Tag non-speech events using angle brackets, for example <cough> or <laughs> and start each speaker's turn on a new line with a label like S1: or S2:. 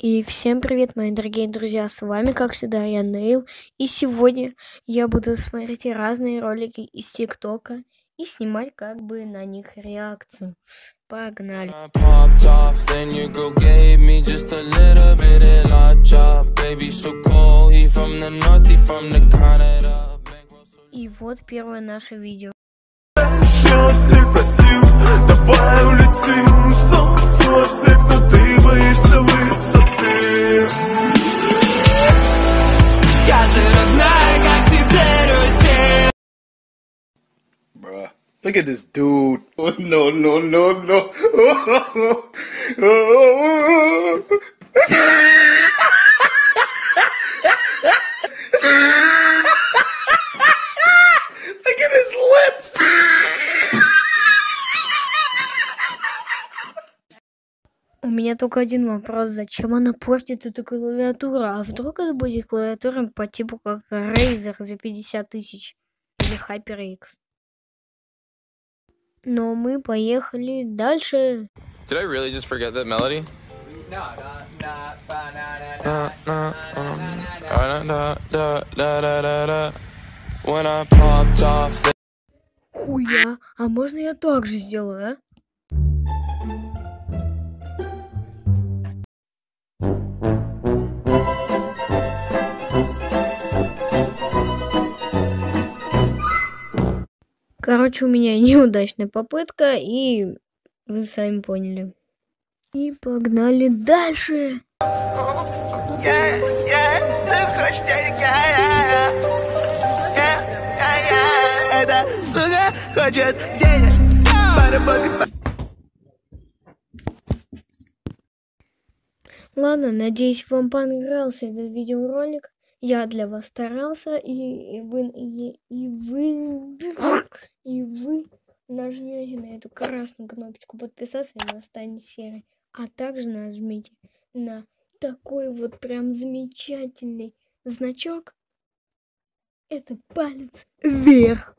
S1: И всем привет, мои дорогие друзья, с вами, как всегда, я Нейл, и сегодня я буду смотреть разные ролики из ТикТока и снимать как бы на них реакцию. Погнали!
S2: I popped off, then your
S3: Bruh, look at this dude. <laughs> Oh, no, no, no, no. <laughs> look at his lips.
S1: У меня только один вопрос, зачем она портит эту клавиатуру? А вдруг это будет клавиатура по типу как Razer за 50 тысяч или HyperX? Но мы поехали дальше.
S2: Did I really just forget that melody? Um, ah,
S1: Хуя, а можно я так же сделаю, а? Короче, у меня <laughs> неудачная попытка, и вы сами поняли. И погнали дальше. Ладно, надеюсь, вам понравился этот видеоролик. Я для вас старался, и вы, и, и вы, и вы нажмете на эту красную кнопочку подписаться и она станет серой. А также нажмите на такой вот прям замечательный значок. Это палец вверх.